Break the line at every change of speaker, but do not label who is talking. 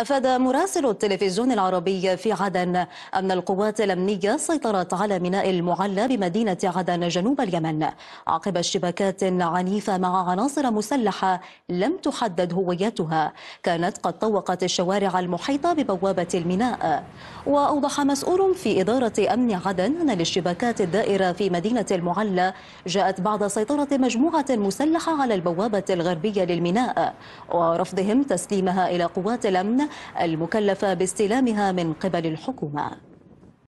أفاد مراسل التلفزيون العربي في عدن أن القوات الأمنية سيطرت على ميناء المعلى بمدينة عدن جنوب اليمن. عقب اشتباكات عنيفة مع عناصر مسلحة لم تحدد هويتها كانت قد طوقت الشوارع المحيطة ببوابة الميناء. وأوضح مسؤول في إدارة أمن عدن أن الاشتباكات الدائرة في مدينة المعلى جاءت بعد سيطرة مجموعة مسلحة على البوابة الغربية للميناء ورفضهم تسليمها إلى قوات الأمن المكلفة باستلامها من قبل الحكومة.